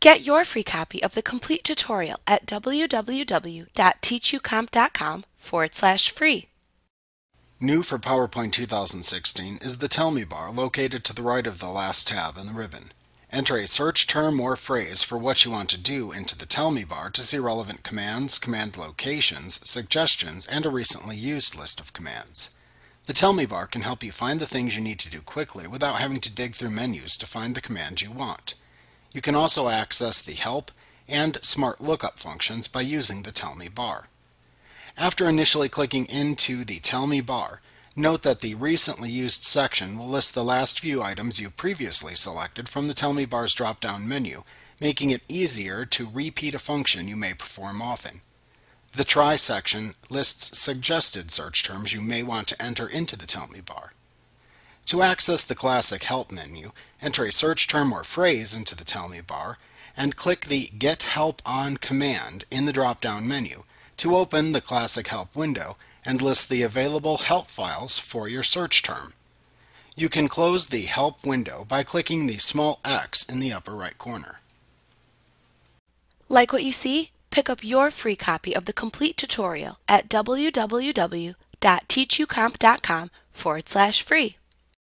Get your free copy of the complete tutorial at www.teachucomp.com forward slash free. New for PowerPoint 2016 is the Tell Me bar located to the right of the last tab in the ribbon. Enter a search term or phrase for what you want to do into the Tell Me bar to see relevant commands, command locations, suggestions, and a recently used list of commands. The Tell Me bar can help you find the things you need to do quickly without having to dig through menus to find the command you want. You can also access the Help and Smart Lookup functions by using the Tell Me bar. After initially clicking into the Tell Me bar, note that the Recently Used section will list the last few items you previously selected from the Tell Me bar's drop-down menu, making it easier to repeat a function you may perform often. The Try section lists suggested search terms you may want to enter into the Tell Me bar. To access the classic Help menu, enter a search term or phrase into the Tell Me bar, and click the Get Help On command in the drop-down menu to open the classic Help window and list the available help files for your search term. You can close the Help window by clicking the small X in the upper right corner. Like what you see? Pick up your free copy of the complete tutorial at www.teachucomp.com forward slash free.